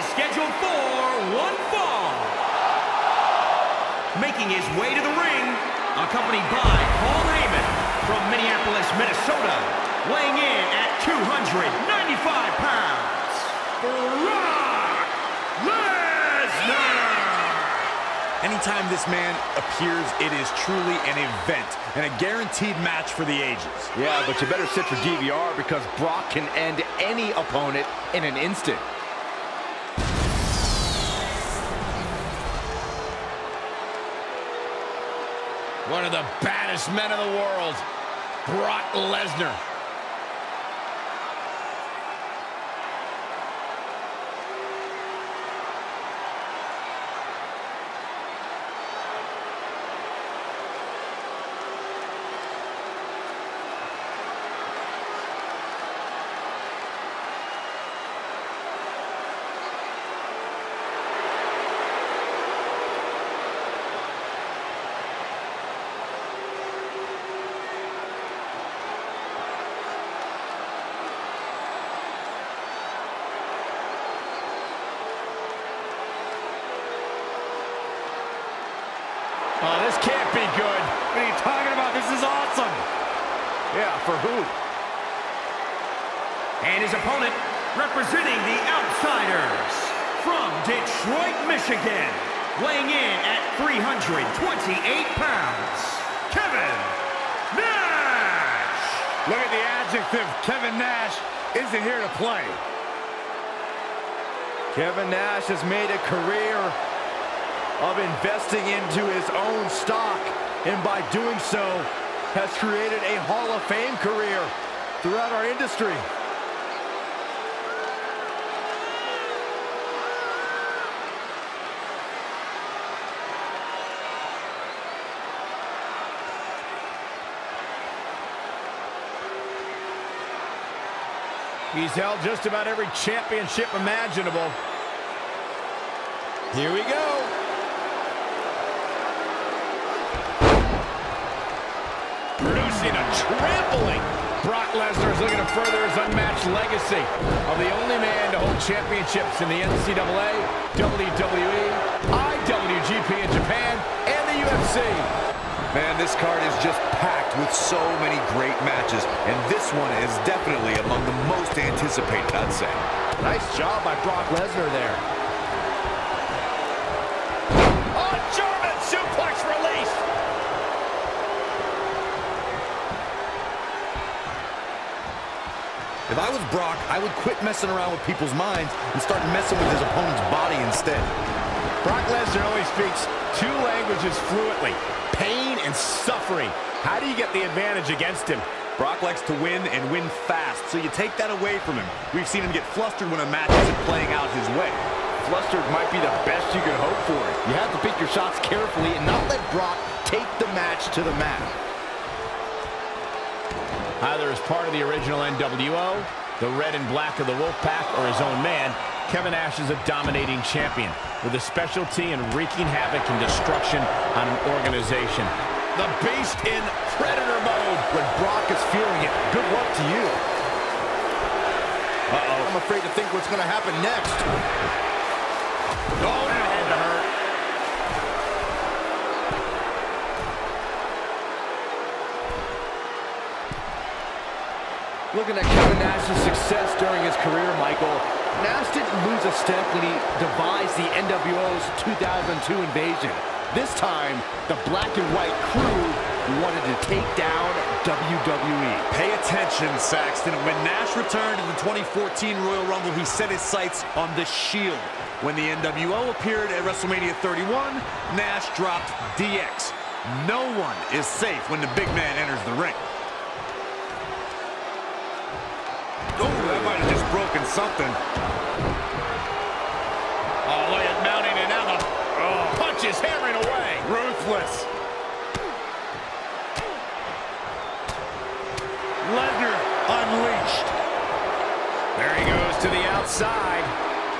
scheduled for one fall. Making his way to the ring, accompanied by Paul Heyman from Minneapolis, Minnesota, weighing in at 295 pounds, Brock Lesnar! Anytime this man appears, it is truly an event and a guaranteed match for the ages. Yeah, but you better sit for DVR because Brock can end any opponent in an instant. One of the baddest men in the world, Brock Lesnar. Oh, this can't be good. What are you talking about? This is awesome. Yeah, for who? And his opponent, representing the Outsiders, from Detroit, Michigan, weighing in at 328 pounds, Kevin Nash! Look at the adjective. Kevin Nash isn't here to play. Kevin Nash has made a career of investing into his own stock, and by doing so, has created a Hall of Fame career throughout our industry. He's held just about every championship imaginable. Here we go. Producing a trampling. Brock Lesnar is looking to further his unmatched legacy of the only man to hold championships in the NCAA, WWE, IWGP in Japan, and the UFC. Man, this card is just packed with so many great matches, and this one is definitely among the most anticipated, I'd say. Nice job by Brock Lesnar there. Brock, I would quit messing around with people's minds and start messing with his opponent's body instead. Brock Lesnar always speaks two languages fluently, pain and suffering. How do you get the advantage against him? Brock likes to win and win fast, so you take that away from him. We've seen him get flustered when a match isn't playing out his way. Flustered might be the best you can hope for. You have to pick your shots carefully and not let Brock take the match to the mat. Either as part of the original NWO, the red and black of the Wolfpack, or his own man, Kevin Nash is a dominating champion with a specialty in wreaking havoc and destruction on an organization. The Beast in Predator mode. When Brock is feeling it, good luck to you. Uh-oh. I'm afraid to think what's going to happen next. Oh, Looking at Kevin Nash's success during his career, Michael, Nash didn't lose a step when he devised the NWO's 2002 invasion. This time, the black and white crew wanted to take down WWE. Pay attention, Saxton. When Nash returned in the 2014 Royal Rumble, he set his sights on the Shield. When the NWO appeared at WrestleMania 31, Nash dropped DX. No one is safe when the big man enters the ring. Something. Oh, look at mounting and now the oh, punch is hammering away. Ruthless. Lesnar unleashed. There he goes to the outside.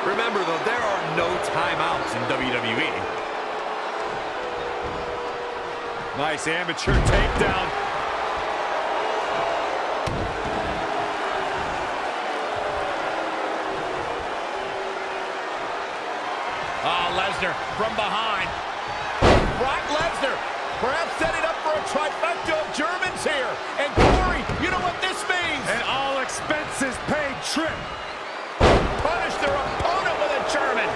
Remember, though, there are no timeouts in WWE. Nice amateur takedown. Ah, Lesnar from behind. Brock Lesnar perhaps setting up for a trifecta of Germans here. And Corey, you know what this means? An all expenses paid trip. Punish their opponent with a German.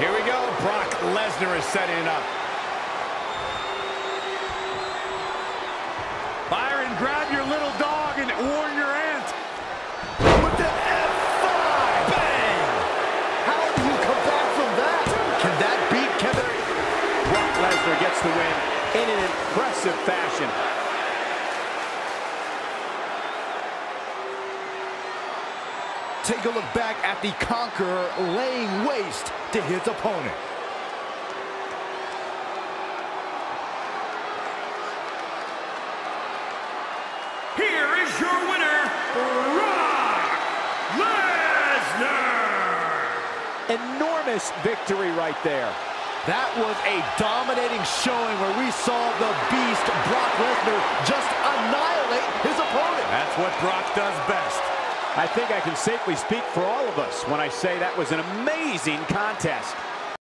Here we go. Brock Lesnar is setting it up. Impressive fashion. Take a look back at the Conqueror laying waste to his opponent. Here is your winner, Brock Lesnar! Enormous victory right there. That was a dominating showing where we saw the beast Brock Lesnar just annihilate his opponent. That's what Brock does best. I think I can safely speak for all of us when I say that was an amazing contest.